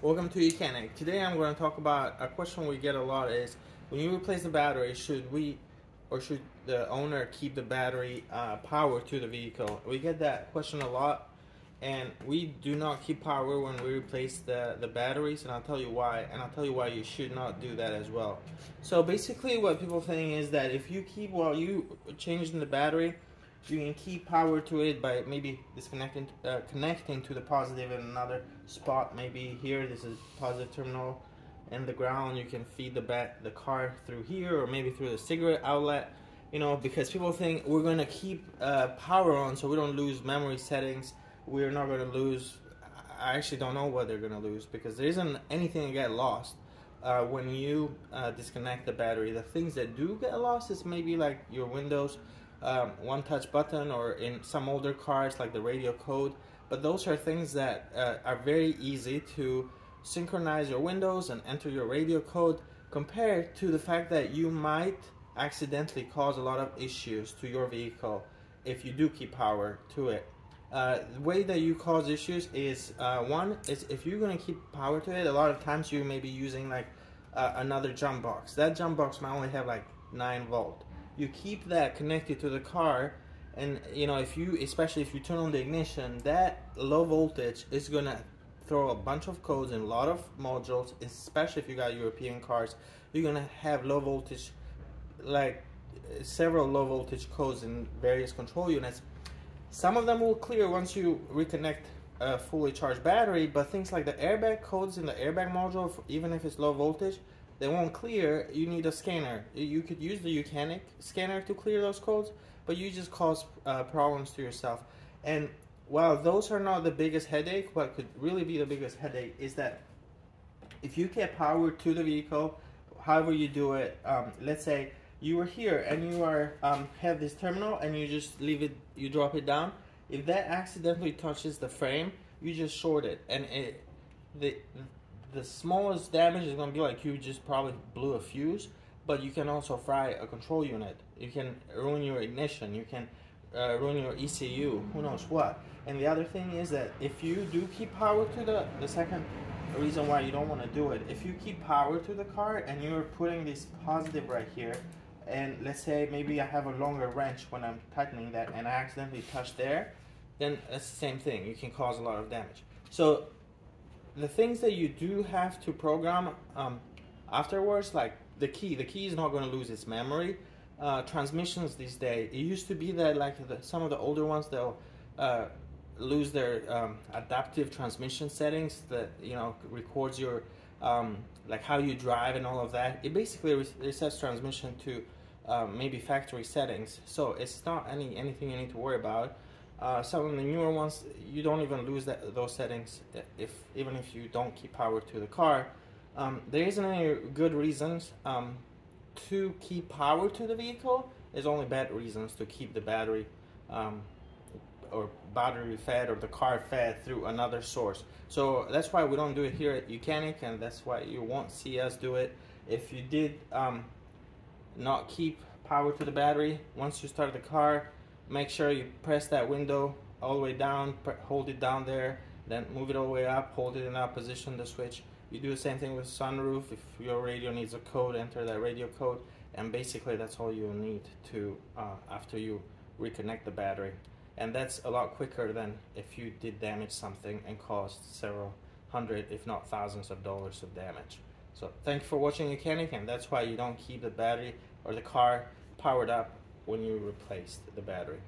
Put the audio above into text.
Welcome to YOUCANIC. Today I'm going to talk about a question we get a lot is when you replace the battery, should we or should the owner keep the battery uh, power to the vehicle? We get that question a lot and we do not keep power when we replace the, the batteries and I'll tell you why and I'll tell you why you should not do that as well. So basically what people think is that if you keep while you changing the battery you can keep power to it by maybe disconnecting uh, connecting to the positive in another spot. Maybe here this is positive terminal in the ground. You can feed the bat the car through here or maybe through the cigarette outlet you know because people think we're going to keep uh, power on so we don't lose memory settings. We're not going to lose i actually don't know what they're going to lose because there isn't anything that get lost. Uh, when you uh, disconnect the battery the things that do get lost is maybe like your windows um, one touch button or in some older cars like the radio code but those are things that uh, are very easy to synchronize your windows and enter your radio code compared to the fact that you might accidentally cause a lot of issues to your vehicle if you do keep power to it. Uh, the way that you cause issues is uh, one is if you're going to keep power to it, a lot of times you may be using like uh, another jump box. That jump box might only have like 9 volt you keep that connected to the car and you know if you especially if you turn on the ignition that low voltage is gonna throw a bunch of codes and a lot of modules especially if you got european cars. You're gonna have low voltage like several low voltage codes in various control units. Some of them will clear once you reconnect a fully charged battery but things like the airbag codes in the airbag module even if it's low voltage they won't clear, you need a scanner. You could use the YOUCANIC scanner to clear those codes, but you just cause uh, problems to yourself. And while those are not the biggest headache, what could really be the biggest headache is that if you get power to the vehicle, however you do it, um, let's say you are here and you are um, have this terminal and you just leave it, you drop it down. If that accidentally touches the frame, you just short it, and it, the the smallest damage is going to be like you just probably blew a fuse, but you can also fry a control unit. You can ruin your ignition. You can uh, ruin your ECU. Who knows what? And the other thing is that if you do keep power to the the second reason why you don't want to do it, if you keep power to the car and you're putting this positive right here, and let's say maybe I have a longer wrench when I'm tightening that and I accidentally touch there, then it's the same thing. You can cause a lot of damage. So the things that you do have to program um, afterwards, like the key, the key is not going to lose its memory. Uh, transmissions these days, it used to be that like the, some of the older ones they'll uh, lose their um, adaptive transmission settings that you know records your um, like how you drive and all of that. It basically resets transmission to um, maybe factory settings, so it's not any anything you need to worry about. Uh, some of the newer ones, you don't even lose that, those settings if even if you don't keep power to the car. Um, there isn't any good reasons um, to keep power to the vehicle. There's only bad reasons to keep the battery um, or battery fed or the car fed through another source. So that's why we don't do it here at YOUCANIC, and that's why you won't see us do it. If you did um, not keep power to the battery once you start the car, make sure you press that window all the way down, hold it down there, then move it all the way up, hold it in that position, the switch. You do the same thing with sunroof. If your radio needs a code, enter that radio code, and basically that's all you need to uh, after you reconnect the battery. And that's a lot quicker than if you did damage something and caused several hundred, if not thousands of dollars of damage. So thank you for watching YOUCANIC and that's why you don't keep the battery or the car powered up when you replaced the battery.